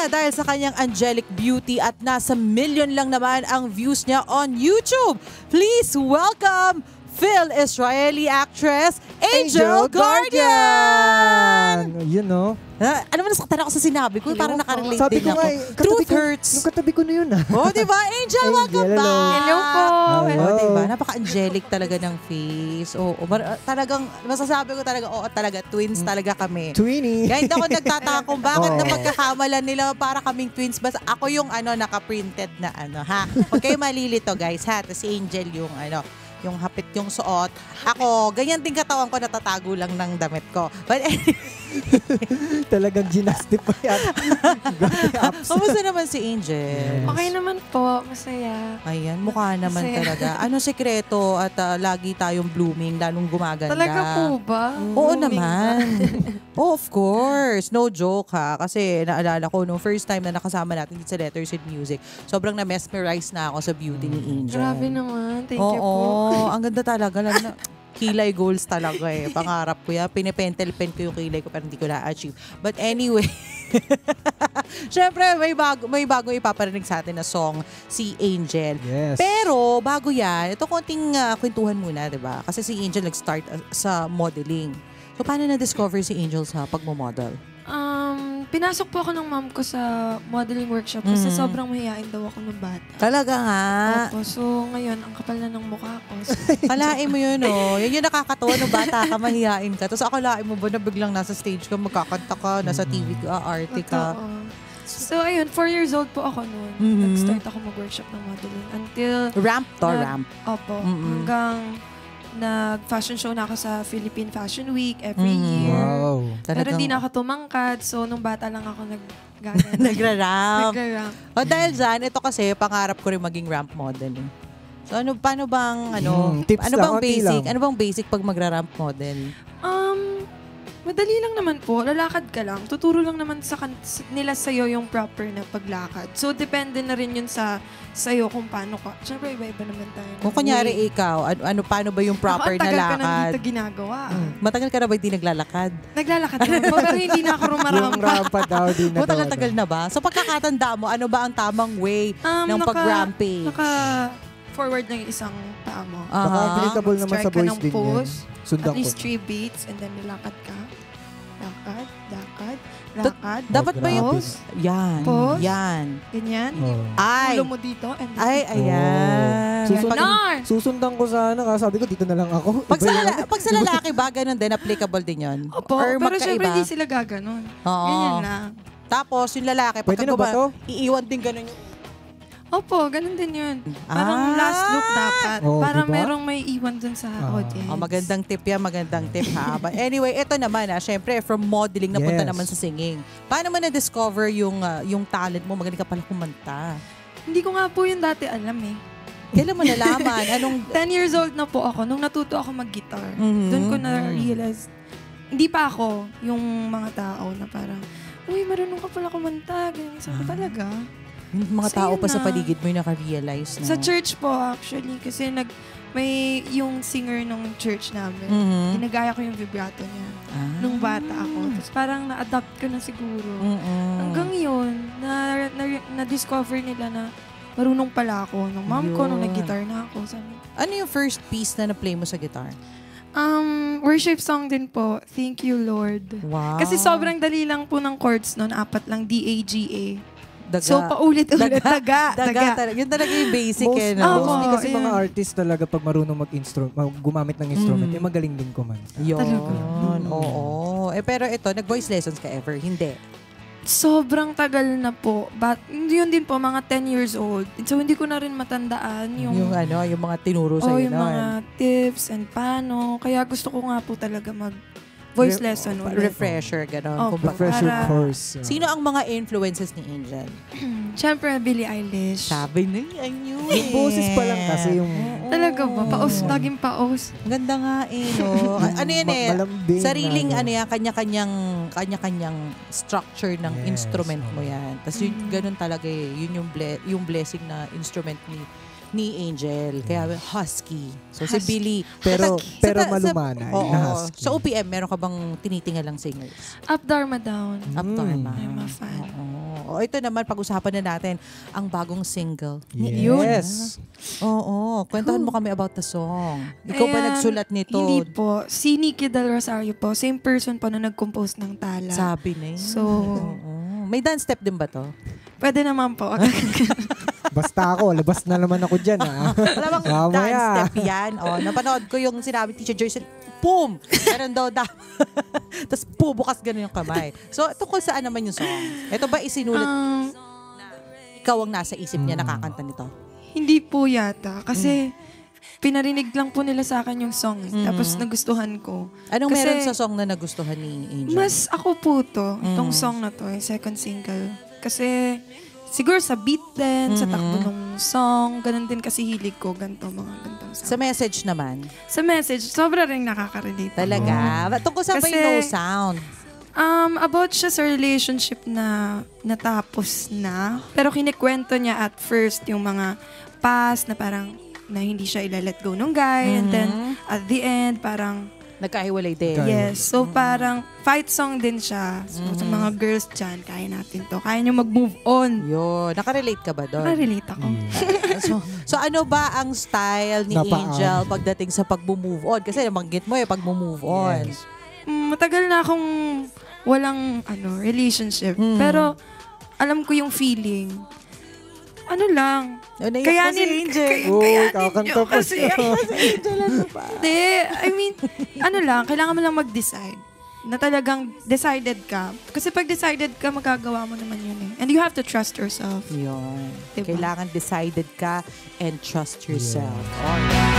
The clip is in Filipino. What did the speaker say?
na dahil sa kanyang angelic beauty at nasa million lang naman ang views niya on YouTube. Please welcome Phil Israeli actress Angel, Guardian! Yun, no? Ah, ano man nasaktan ako sa sinabi ko, Hello parang nakarelate Sabi din ko ako. nga, eh, katabi Truth ko- hurts. Yung katabi ko na yun, ah. Oh, di ba? Angel, welcome Angel, hello. back! Hello po. Oh, Hello. di ba? Napaka-angelic talaga ng face. Oo, oh, talagang, masasabi ko talaga, oo, talaga, twins talaga kami. Twinnie. Kaya hindi ako nagtataka kung bakit Oo. na pagkakamalan nila para kaming twins. Basta ako yung ano, naka-printed na ano, ha? Huwag kayo malilito, guys, ha? Tapos si Angel yung ano, yung hapit yung suot. Ako, ganyan din katawan ko, natatago lang ng damit ko. But Talagang ginastic pa yan. Kamusta naman si Angel? Okay naman po, masaya. Ayan, mukha naman Masaya. talaga. Ano sekreto at ah, lagi tayong blooming, lalong gumaganda? Talaga po ba? Oo Blooming naman. oh, of course. No joke ha. Kasi naalala ko, nung first time na nakasama natin dito sa Letters in Music, sobrang na-mesmerize na ako sa beauty ni ba? Angel. Grabe naman. Thank Oo, you po. Ang ganda talaga. Lalo na, kilay goals talaga eh. Pangarap ko yan. Pinipentel pen ko yung kilay ko pero hindi ko na-achieve. But anyway, Siyempre, may bago, may bago ipaparinig sa atin na song si Angel. Yes. Pero bago yan, ito konting ah, kwentuhan muna, 'di ba? Kasi si Angel nag-start ah, sa modeling. So paano na-discover si Angel sa pagmo-model? Pinasok po ako ng mom ko sa modeling workshop kasi Mhm. sobrang mahihain daw ako ng bata. Talaga nga. Opo, so ngayon, ang kapal na ng mukha ko. So, Kalain mo yun, oh. Yan yung nakakatawa no bata ka, mahihain ka. Tapos akalain mo ba na biglang nasa stage ka, magkakanta ka, nasa TV ka, arte ka. totoo. So ayun, four years old po ako noon. Mhm. Nag-start ako mag-workshop ng modeling until, Ramp to, Nag- ramp. opo, Mhm. hanggang nag-fashion show na ako sa Philippine Fashion Week every Mhm. year. Wow. Pero hindi na ako tumangkad, so nung bata lang ako nag Nagra-ramp. Nag-ramp. O dahil dyan, ito kasi, pangarap ko rin maging ramp model. eh. So ano, paano bang, ano, Mm, tips ano bang basic? lang. Ano bang basic pag magra-ramp model? Um, madali lang naman po. Lalakad ka lang. Tuturo lang naman sa nila sa'yo yung proper na paglakad. So, depende na rin yun sa sa'yo kung paano ka. Siyempre, iba-iba naman tayo. ng Kung kunyari way. ikaw, ano, ano paano ba yung proper Ako, na ang tagal nang lakad? dito ginagawa. Matagal ka na ba hindi naglalakad? Naglalakad naman po, pero hindi na ako Yung rumarampa. rampa daw din na O tagal-tagal na ba? So pagkakatanda mo, ano ba ang tamang way Um, ng pag-ramping? Naka forward na yung isang paa mo. Ah. Baka applicable naman sa Strike ka boys ng din yan. pose. Sundan At least ko. three beats and then nilakad ka. Lakad. Dapat ba yung... Pose. Yan. Pose. Yan. Ganyan. Oh. Ay. Ulo mo dito and then Ay, ayan. Susunod- Pag, Nar! Susundan ko sana. Kasi sabi ko, dito na lang ako. pag, sa, lala- pag sa lalaki ba, ganun din, applicable din yun? Opo, Or pero syempre hindi sila gaganon. Oo. Ganyan lang. Tapos yung lalaki, pag Pwede na ba to? iiwan din ganun yung... Opo, ganun din yun. Parang Ah! last look dapat. Oh, Para diba? merong may iwan dun sa Ah. audience. Oh, magandang tip yan, magandang tip ha. But anyway, ito naman ha, syempre from modeling napunta Yes. naman sa singing. Paano mo na-discover yung ah, yung talent mo? Magaling ka pala kumanta. Hindi ko nga po yun dati alam eh. Kailan mo nalaman? Anong 10 years old na po ako nung natuto ako mag-guitar. Mhm. Doon ko na-realize, hindi pa ako yung mga tao na parang, uy, marunong ka pala kumanta. Ganyan. Sabi Ah. talaga. Yung mga So, tao yun pa sa na. paligid mo yung naka-realize na? Sa church po actually, kasi nag, may yung singer nung church namin. Mhm. Ginagaya ko yung vibrato niya Ah. nung bata ako. Tapos parang na-adapt ko na siguro. Mm-mm. Hanggang yun, na, na, na-discover nila na marunong pala ako. Nung mom ko, nung Yun. nag-guitar na ako. Sabi, Ano yung first piece na na-play mo sa guitar? um, worship song din po, Thank You Lord. Wow. Kasi sobrang dali lang po ng chords nun, apat lang, D-A-G-A. Daga. So, paulit-ulit, daga, daga, daga. talaga. Yun talaga yung basic Most, eh. No? mostly kasi yun. mga artist talaga pag marunong mag-instrument, gumamit ng instrument, Mm. eh magaling din kumanta. Yun. Talaga. Oo. Eh, pero ito, nag-voice lessons ka ever? Hindi. Sobrang tagal na po. But, yun din po, mga 10 years old. So, hindi ko na rin matandaan yung, Yung, ano, yung mga tinuro oh, sa'yo yung nun. mga tips and paano. Kaya gusto ko nga po talaga mag voice Re- lesson ulit. Refresher, gano'n. Opo. Kumbaga. Refresher Para- course. uh, Sino ang mga influences ni Angel? Siyempre, Billie Eilish. Sabi na yun. yun Yung boses pa lang kasi yung Talaga ba? Paos, laging paos. Ganda nga eh, no? ano yan eh? malambing Sariling na, ano yan, kanya-kanyang kanya-kanyang structure ng Yes, instrument mo yan. Tapos yun, Mhm. ganun talaga eh. Yun yung, ble- yung blessing na instrument ni ni Angel. Kaya husky. So si Husky. Billy. Pero, Sa- pero sa- malumanay Oo. na husky. Sa OPM, meron ka bang tinitingalang singers? Up, Dharma, Down. Up Mm. Dharma. I'm a fan. Oo. O ito naman, pag-usapan na natin ang bagong single. ni Yes. Oo, kwentuhan mo kami about the song. Ikaw ba Ayan, nagsulat nito? Hindi po. Si Nikki Del Rosario po, same person po na nag-compose ng tala. Sabi na yun. So, Oo. May dance step din ba to? pwede naman po. Basta ako, labas na naman ako dyan. ah. Wala bang Mamaya. dance step yan? O, napanood ko yung sinabi ni Teacher Joyce, boom! Meron daw da. Tapos po, bukas ganun yung kamay. So, tungkol saan naman yung song? Ito ba isinulat, Um, ikaw ang nasa isip niya Mm. nakakanta nito? hindi po yata. Kasi, pinarinig lang po nila sa akin yung song. eh. Tapos, nagustuhan ko. Anong Kasi- meron sa song na nagustuhan ni Angel? Mas ako po to, itong Mm. song na to, yung second single. Kasi, siguro sa beat din, sa takbo Mhm. ng song, ganun din kasi hilig ko, ganito, mga ganitong Sa song. message naman, Sa message, sobra rin nakaka-relate. talaga. Tungkol sa Kasi- no sound? Um, about siya sa relationship na natapos na, pero kinikwento niya at first yung mga past na parang na hindi siya ila-let go nung guy and then Mhm. at the end parang Nagkahiwalay din. Yes so parang fight song din siya so, sa Mhm. mga girls dyan kaya natin to kaya niyo mag-move on Yun. Nakarelate ka ba doon? Nakarelate ako so, so ano ba ang style ni Napaan. Angel pagdating sa pag-move on? Kasi nabanggit mo eh, pag-move on. Yes. Mm, matagal na akong walang ano relationship Mm. pero alam ko yung feeling ano lang Ano yung Kayanin- si Angel? kay- Uy, kayanin kakanta pa siya. Angel, ano ba? Hindi, I mean, ano lang, kailangan mo lang mag-decide na talagang decided ka. Kasi pag decided ka, magagawa mo naman yun eh. And you have to trust yourself. Yun. Diba? Kailangan decided ka and trust yourself. Yes. Alright.